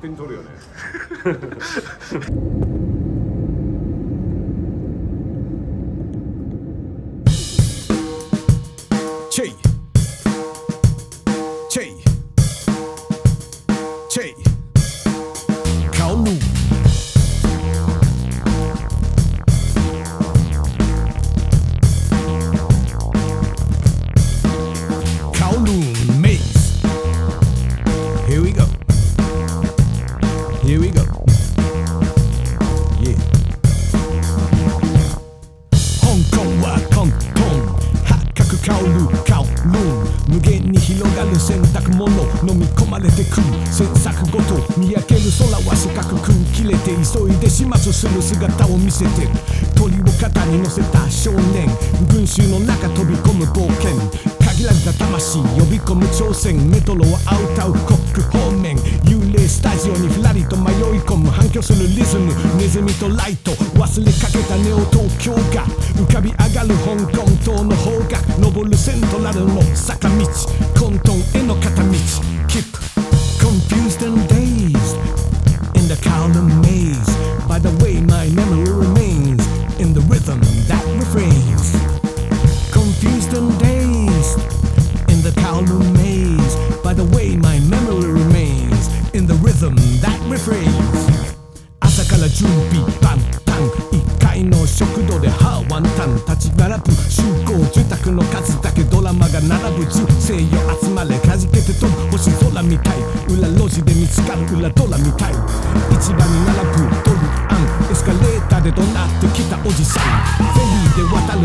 手に取るよね。チェイ。Here we go. Yeah. 香港はコントン八角香るカオルン無限に広がる洗濯物飲み込まれてく制作ごと見上げる空は四角く切れて急いで始末する姿を見せてる鳥を肩に乗せた少年群衆の中飛び込む冒険限られた魂呼び込む挑戦メトロはアウタウコック方面幽霊スタジオに込む反響するリズムネズミとライト忘れかけたネオ東京が浮かび上がる香港島の方が登るセントラルの坂道混沌への片道キープ準備万端1階の食堂で歯ワンタン立ち並ぶ集合住宅の数だけドラマが並ぶ人生よ集まれかじけて飛ぶ星空みたい裏路地で見つかる裏ドラみたい市場に並ぶドルアンエスカレーターで怒鳴ってきたおじさん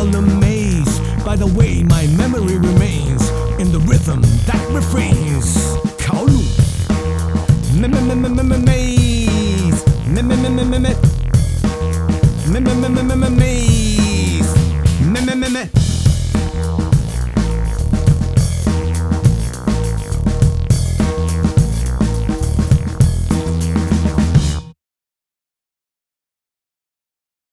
Kowloon maze by the way my memory remains in the rhythm that refrains